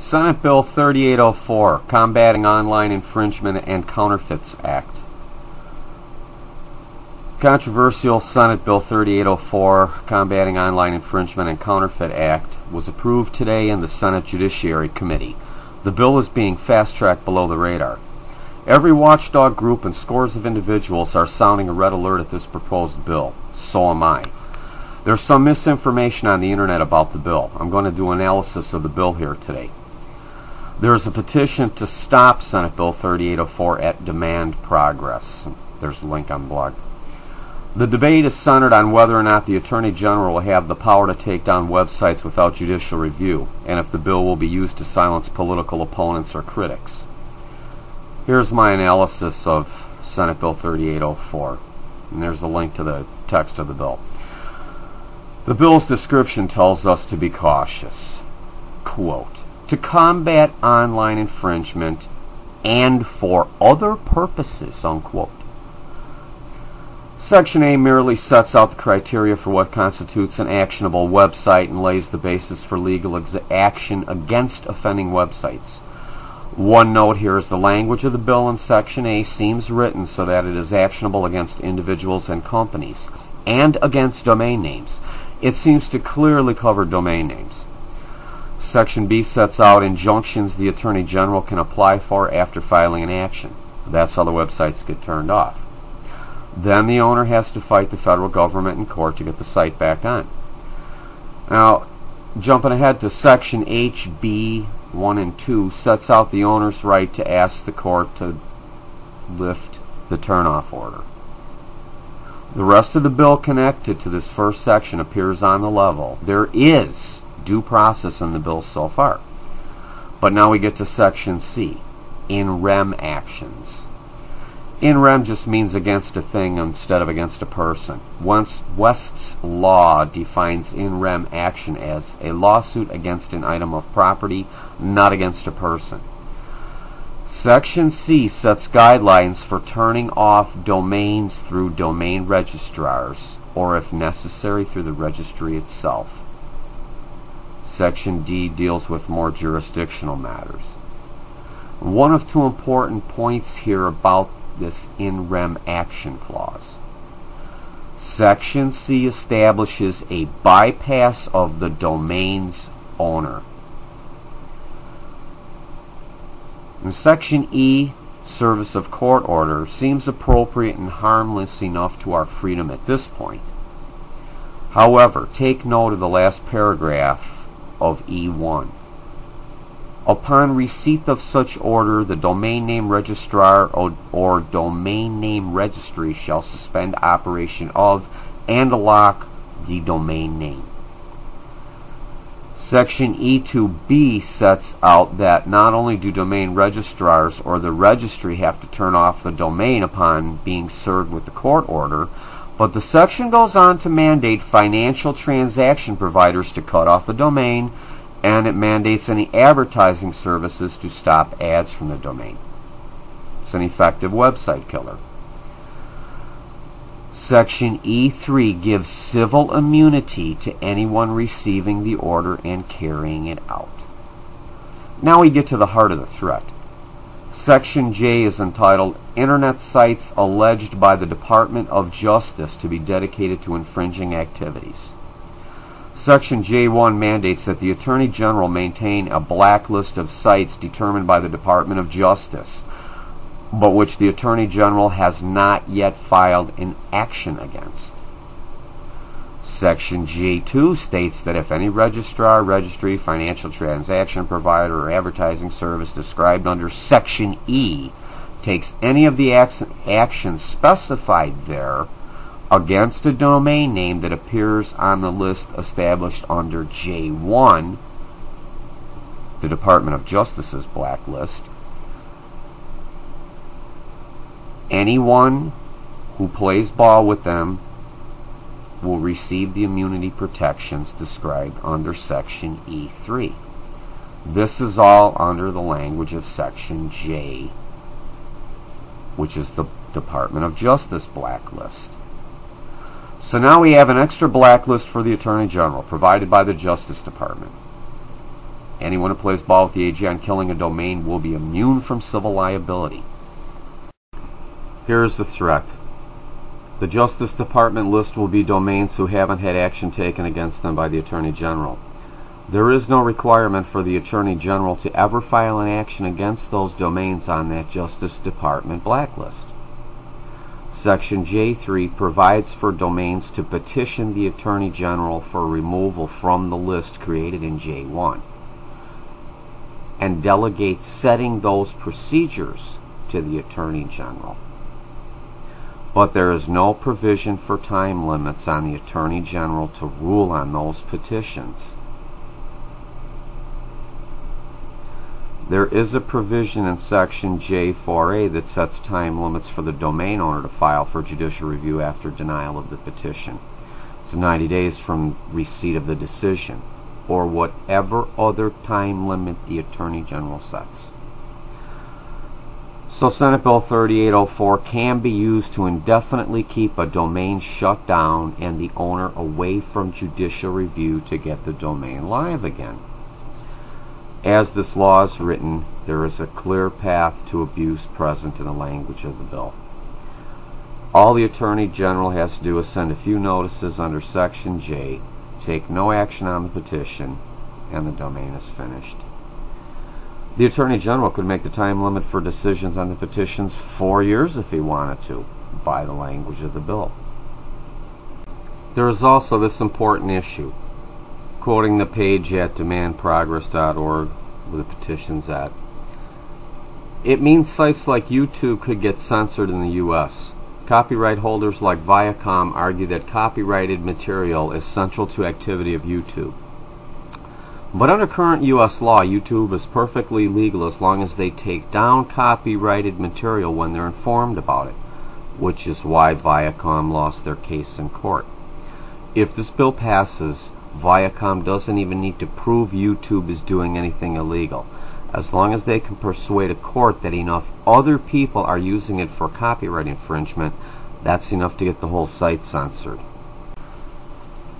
Senate Bill 3804, Combating Online Infringement and Counterfeits Act. Controversial Senate Bill 3804, Combating Online Infringement and Counterfeit Act, was approved today in the Senate Judiciary Committee. The bill is being fast tracked below the radar. Every watchdog group and scores of individuals are sounding a red alert at this proposed bill. So am I. There's some misinformation on the internet about the bill. I'm going to do analysis of the bill here today. There's a petition to stop Senate Bill 3804 at demand progress. There's a link on blog. The debate is centered on whether or not the Attorney General will have the power to take down websites without judicial review, and if the bill will be used to silence political opponents or critics. Here's my analysis of Senate Bill 3804, and there's a link to the text of the bill. The bill's description tells us to be cautious. Quote, to combat online infringement and for other purposes, unquote. Section A merely sets out the criteria for what constitutes an actionable website and lays the basis for legal action against offending websites. One note here is the language of the bill in Section A seems written so that it is actionable against individuals and companies and against domain names. It seems to clearly cover domain names. Section B sets out injunctions the Attorney General can apply for after filing an action. That's how the websites get turned off. Then the owner has to fight the federal government in court to get the site back on. Now, jumping ahead to section HB 1 and 2 sets out the owner's right to ask the court to lift the turnoff order. The rest of the bill connected to this first section appears on the level. There is due process in the bill so far. But now we get to section C, in rem actions. In rem just means against a thing instead of against a person. Once West's law defines in rem action as a lawsuit against an item of property, not against a person. Section C sets guidelines for turning off domains through domain registrars, or if necessary through the registry itself. Section D deals with more jurisdictional matters. One of two important points here about this in rem action clause. Section C establishes a bypass of the domain's owner. Section E, service of court order seems appropriate and harmless enough to our freedom at this point. However, take note of the last paragraph of E1. Upon receipt of such order, the domain name registrar or, or, domain name registry shall suspend operation of and lock the domain name. Section E2B sets out that not only do domain registrars or the registry have to turn off the domain upon being served with the court order, but the section goes on to mandate financial transaction providers to cut off the domain and it mandates any advertising services to stop ads from the domain. It's an effective website killer. Section E3 gives civil immunity to anyone receiving the order and carrying it out. Now we get to the heart of the threat. Section J is entitled Internet Sites Alleged by the Department of Justice to be Dedicated to Infringing Activities. Section J1 mandates that the Attorney General maintain a blacklist of sites determined by the Department of Justice, but which the Attorney General has not yet filed an action against. Section J2 states that if any registrar, registry, financial transaction provider, or advertising service described under Section E takes any of the actions specified there, against a domain name that appears on the list established under J1, the Department of Justice's blacklist, anyone who plays ball with them will receive the immunity protections described under Section E3. This is all under the language of Section J, which is the Department of Justice blacklist. So now we have an extra blacklist for the Attorney General provided by the Justice Department. Anyone who plays ball with the AG on killing a domain will be immune from civil liability. Here is the threat. The Justice Department list will be domains who haven't had action taken against them by the Attorney General. There is no requirement for the Attorney General to ever file an action against those domains on that Justice Department blacklist. Section J3 provides for domains to petition the Attorney General for removal from the list created in J1 and delegates setting those procedures to the Attorney General. But there is no provision for time limits on the Attorney General to rule on those petitions. There is a provision in section J4A that sets time limits for the domain owner to file for judicial review after denial of the petition. It's 90 days from receipt of the decision, or whatever other time limit the Attorney General sets. So Senate Bill 3804 can be used to indefinitely keep a domain shut down and the owner away from judicial review to get the domain live again. As this law is written, there is a clear path to abuse present in the language of the bill. All the Attorney General has to do is send a few notices under Section J, take no action on the petition, and the domain is finished. The Attorney General could make the time limit for decisions on the petitions four years if he wanted to, by the language of the bill. There is also this important issue quoting the page at demandprogress.org with the petition's at. It means sites like YouTube could get censored in the U.S. Copyright holders like Viacom argue that copyrighted material is central to activity of YouTube. But under current U.S. law, YouTube is perfectly legal as long as they take down copyrighted material when they're informed about it, which is why Viacom lost their case in court. If this bill passes, Viacom doesn't even need to prove YouTube is doing anything illegal. As long as they can persuade a court that enough other people are using it for copyright infringement, that's enough to get the whole site censored.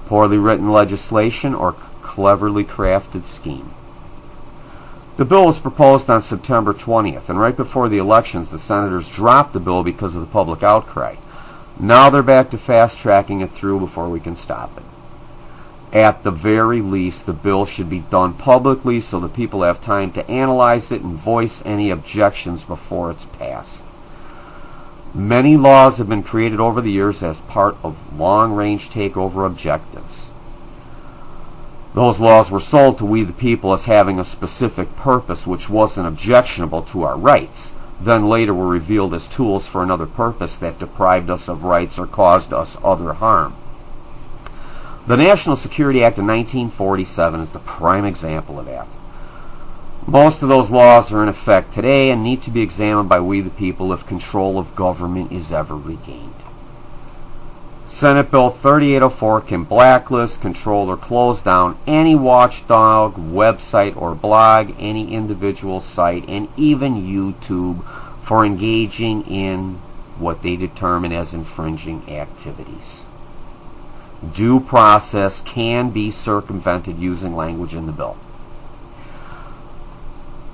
Poorly written legislation or cleverly crafted scheme. The bill was proposed on September 20th, and right before the elections, the senators dropped the bill because of the public outcry. Now they're back to fast tracking it through before we can stop it at the very least, the bill should be done publicly so the people have time to analyze it and voice any objections before it's passed. Many laws have been created over the years as part of long range takeover objectives. Those laws were sold to we the people as having a specific purpose which wasn't objectionable to our rights, then later were revealed as tools for another purpose that deprived us of rights or caused us other harm. The National Security Act of 1947 is the prime example of that. Most of those laws are in effect today and need to be examined by we the people if control of government is ever regained. Senate Bill 3804 can blacklist, control, or close down any watchdog, website, or blog, any individual site, and even YouTube for engaging in what they determine as infringing activities due process can be circumvented using language in the bill.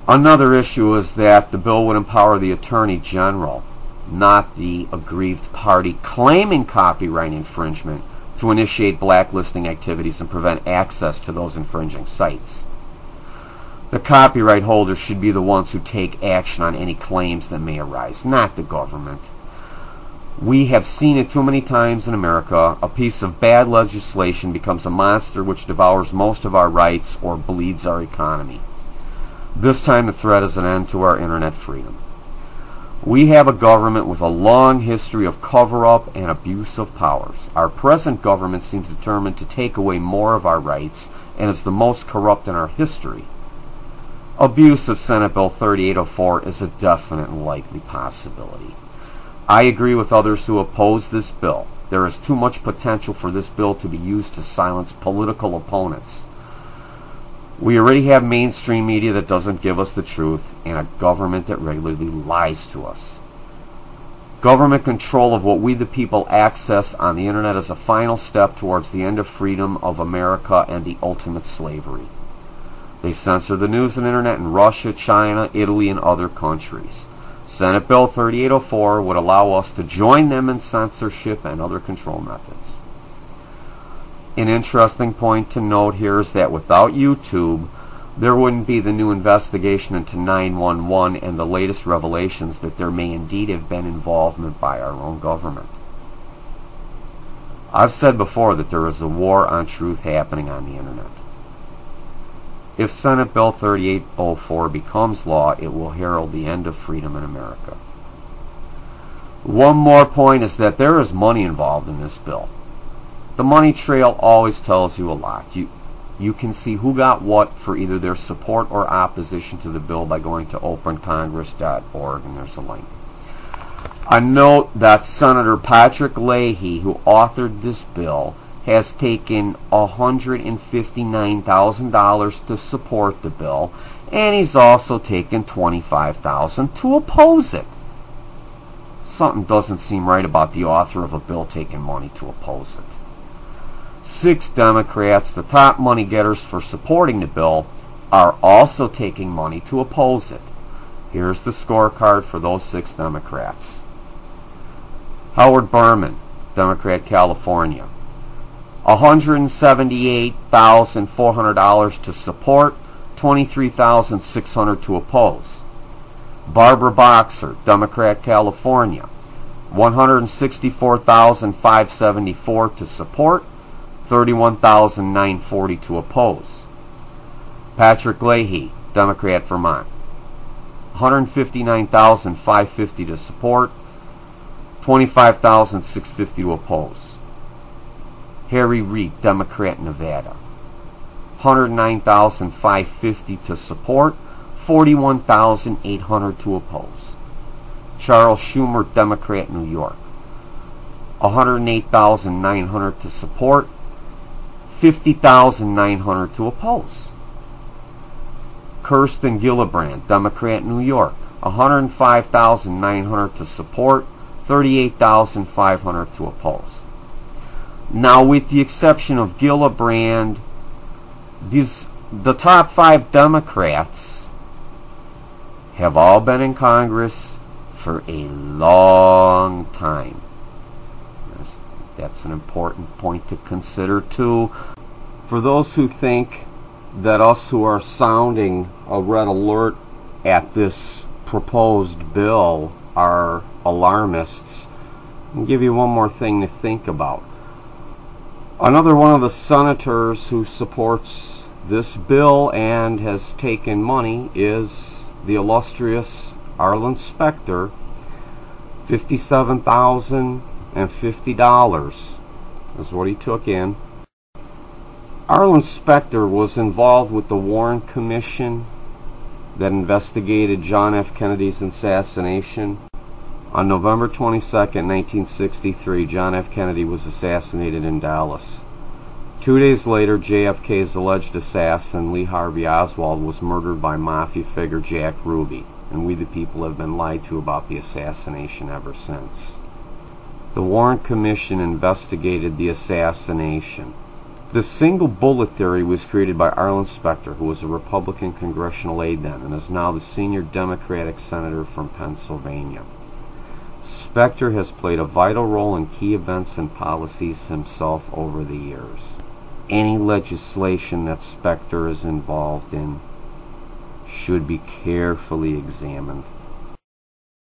Another issue is that the bill would empower the Attorney General, not the aggrieved party claiming copyright infringement, to initiate blacklisting activities and prevent access to those infringing sites. The copyright holders should be the ones who take action on any claims that may arise, not the government. We have seen it too many times in America. A piece of bad legislation becomes a monster which devours most of our rights or bleeds our economy. This time the threat is an end to our internet freedom. We have a government with a long history of cover up and abuse of powers. Our present government seems determined to take away more of our rights and is the most corrupt in our history. Abuse of Senate Bill 3804 is a definite and likely possibility. I agree with others who oppose this bill. There is too much potential for this bill to be used to silence political opponents. We already have mainstream media that doesn't give us the truth and a government that regularly lies to us. Government control of what we the people access on the internet is a final step towards the end of freedom of America and the ultimate slavery. They censor the news and internet in Russia, China, Italy, and other countries. Senate Bill 3804 would allow us to join them in censorship and other control methods. An interesting point to note here is that without YouTube, there wouldn't be the new investigation into 911 and the latest revelations that there may indeed have been involvement by our own government. I've said before that there is a war on truth happening on the internet. If Senate Bill 3804 becomes law, it will herald the end of freedom in America. One more point is that there is money involved in this bill. The money trail always tells you a lot. You, you can see who got what for either their support or opposition to the bill by going to opencongress.org, and there's a link. A note that Senator Patrick Leahy, who authored this bill, has taken $159,000 to support the bill, and he's also taken $25,000 to oppose it. Something doesn't seem right about the author of a bill taking money to oppose it. Six Democrats, the top money getters for supporting the bill, are also taking money to oppose it. Here's the scorecard for those six Democrats. Howard Berman, Democrat, California. $178,400 to support, $23,600 to oppose. Barbara Boxer, Democrat, California. 164,574 to support, 31,940 to oppose. Patrick Leahy, Democrat, Vermont. 159,550 to support, 25,650 to oppose. Harry Reid, Democrat, Nevada. 109,550 to support, 41,800 to oppose. Charles Schumer, Democrat, New York. 108,900 to support, 50,900 to oppose. Kirsten Gillibrand, Democrat, New York. 105,900 to support, 38,500 to oppose. Now, with the exception of Gillibrand, these the top five Democrats have all been in Congress for a long time. That's, an important point to consider too. For those who think that us who are sounding a red alert at this proposed bill are alarmists, I'll give you one more thing to think about. Another one of the senators who supports this bill and has taken money is the illustrious Arlen Specter, $57,050 is what he took in. Arlen Specter was involved with the Warren Commission that investigated John F. Kennedy's assassination. On November 22, 1963, John F. Kennedy was assassinated in Dallas. Two days later, JFK's alleged assassin, Lee Harvey Oswald, was murdered by mafia figure Jack Ruby, and we the people have been lied to about the assassination ever since. The Warren Commission investigated the assassination. The single bullet theory was created by Arlen Specter, who was a Republican congressional aide then and is now the senior Democratic senator from Pennsylvania. Specter has played a vital role in key events and policies himself over the years. Any legislation that Specter is involved in should be carefully examined